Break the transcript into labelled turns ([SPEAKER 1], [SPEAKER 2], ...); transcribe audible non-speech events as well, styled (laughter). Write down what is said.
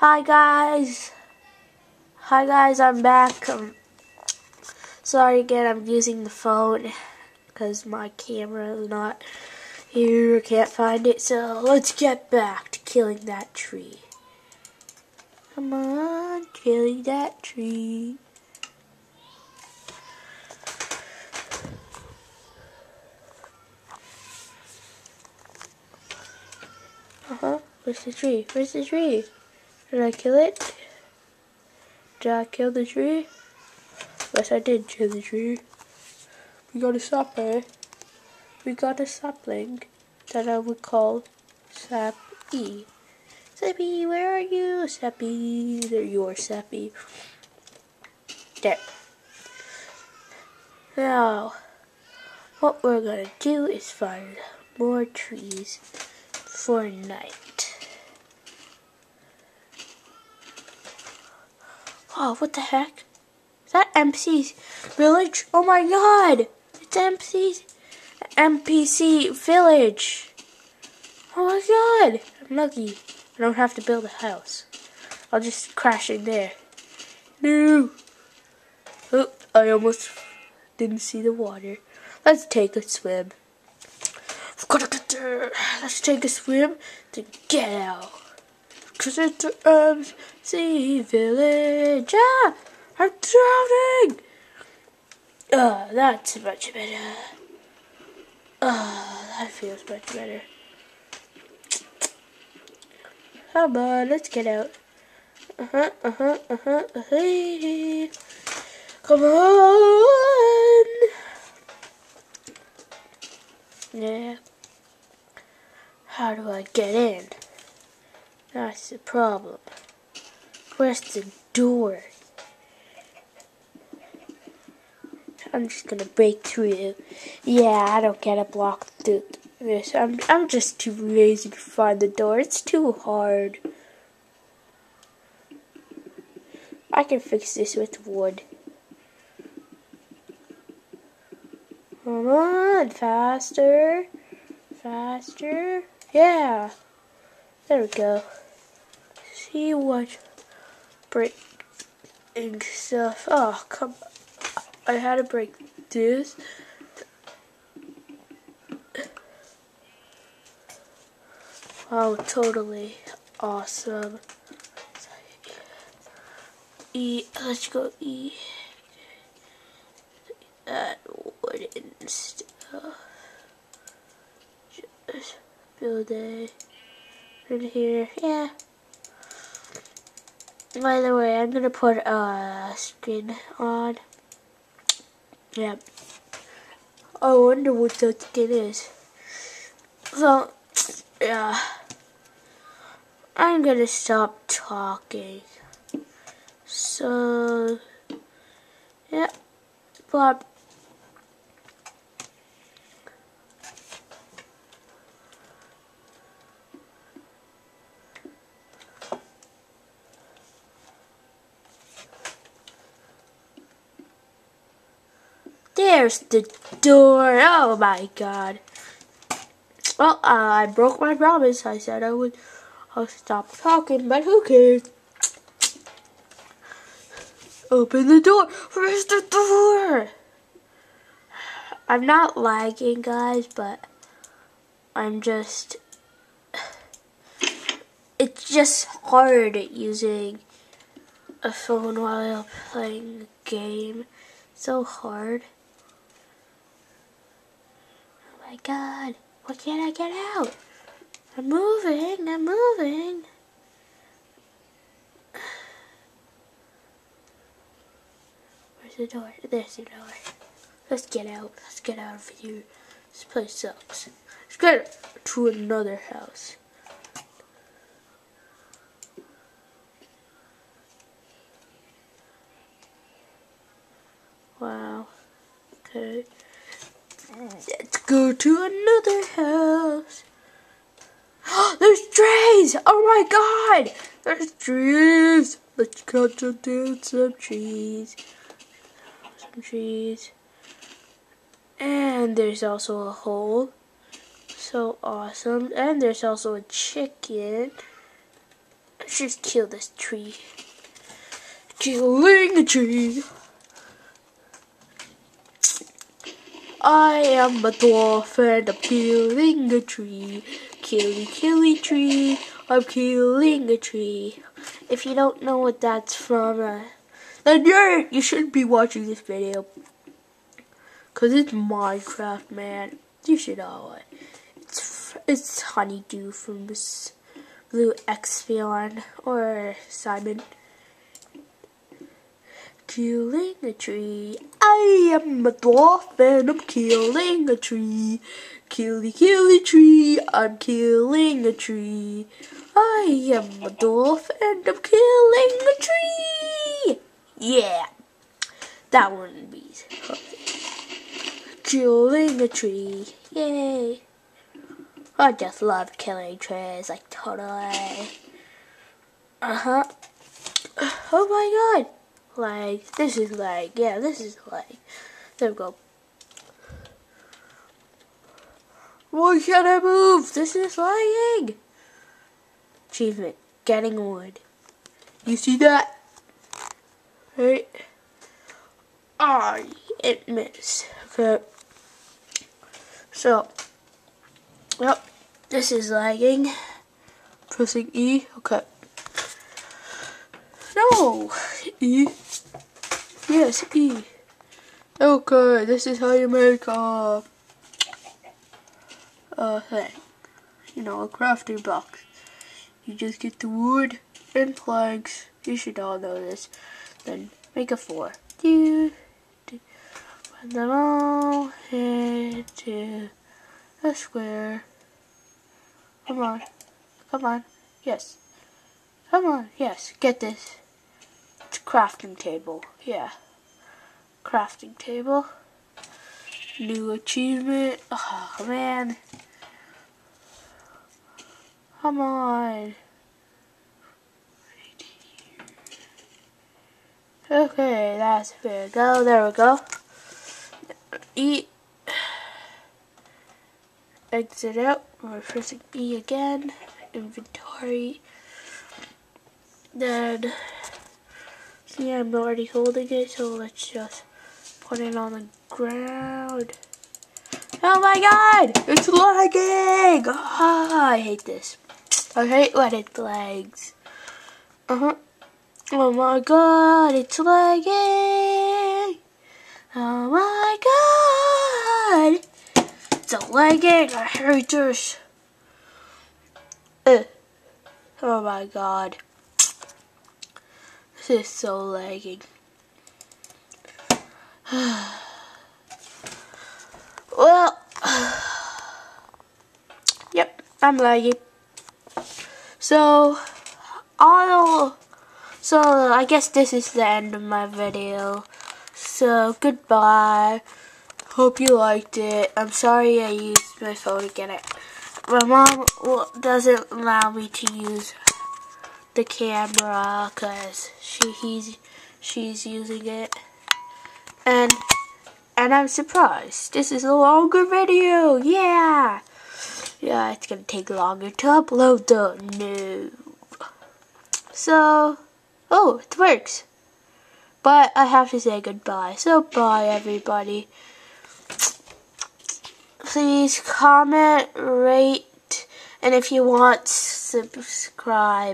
[SPEAKER 1] Hi guys. Hi guys, I'm back. Um, sorry again, I'm using the phone because my camera is not here. Can't find it. So let's get back to killing that tree. Come on, killing that tree. Uh-huh. Where's the tree? Where's the tree? Did I kill it? Did I kill the tree? Yes, I did kill the tree. We got a sapper. We got a sapling that I would call Sap E. Sappy, where are you? Sappy, there you are, Sappy. There. Now, what we're gonna do is find more trees for night. Oh, what the heck? Is that MC's village? Oh my god! It's MC's NPC village. Oh my god! I'm lucky. I don't have to build a house. I'll just crash in there. No! Oh, I almost didn't see the water. Let's take a swim. Let's take a swim to get out. Cause it's the MC village. Ah! I'm drowning! Oh, that's much better. Oh, that feels much better. Come on, let's get out. Uh-huh, uh-huh, uh-huh, uh-huh. Come on! Yeah. How do I get in? That's the problem. Where's the door? I'm just gonna break through. Yeah, I don't get a block through this. I'm I'm just too lazy to find the door. It's too hard. I can fix this with wood. Come on, faster, faster. Yeah, there we go see what break and stuff. Oh, come. I had to break this. Oh, totally awesome. E, let's go E. That wooden stuff. Just build a in here. Yeah. By the way, I'm gonna put a skin on. Yeah. I wonder what that skin is. So, yeah. I'm gonna stop talking. So, yeah. But There's the door. Oh my god. Well, uh, I broke my promise. I said I would I'll stop talking, but who cares? Open the door. Where's the door? I'm not lagging, guys, but I'm just... It's just hard using a phone while playing a game. So hard my god. Why can't I get out? I'm moving, I'm moving. Where's the door? There's the door. Let's get out. Let's get out of here. This place sucks. Let's get to another house. Wow. Okay. Go to another house. (gasps) There's trees! Oh my god! There's trees! Let's cut down some trees. Some trees. And there's also a hole. So awesome. And there's also a chicken. Let's just kill this tree. Killing the tree. I am a dwarf and I'm killing a tree. Killy, killy tree. I'm killing a tree. If you don't know what that's from, uh, then you're, you shouldn't be watching this video. Cause it's Minecraft, man. You should know it. It's it's Honeydew from Blue Expion or Simon. Killing a tree. I am a dwarf and I'm killing a tree. Killy, killy tree. I'm killing a tree. I am a dwarf and I'm killing a tree. Yeah. That wouldn't be killing a tree. Yay. I just love killing trees, like totally. Uh-huh. Oh my god. Like, this is like, yeah, this is like, there we go. Why can't I move? This is lagging. Achievement, getting wood. You see that? Right? I it missed. Okay. So, yep, this is lagging. Pressing E, okay. E. Yes, E. Okay, this is how you make a, a thing. You know, a crafting box. You just get the wood and planks. You should all know this. Then make a four. Do, do. Put them all into a square. Come on. Come on. Yes. Come on. Yes. Get this. Crafting table. Yeah. Crafting table. New achievement. Oh, man. Come on. Okay, that's where we go. There we go. Eat. Exit out. We're pressing E again. Inventory. Then, see, I'm already holding it, so let's just put it on the ground. Oh my god! It's lagging! Oh, I hate this. I hate when it lags. Uh-huh. Oh my god, it's lagging! Oh my god! It's lagging, I hate this. Uh. Oh my god. This is so lagging. (sighs) well, (sighs) yep, I'm lagging. So, I'll so I guess this is the end of my video. So goodbye. Hope you liked it. I'm sorry I used my phone to get it. My mom doesn't allow me to use the camera because she he's she's using it. And and I'm surprised. This is a longer video. Yeah. Yeah, it's gonna take longer to upload though. No. So Oh, it works. But I have to say goodbye. So bye, everybody. Please comment, rate, and if you want, subscribe.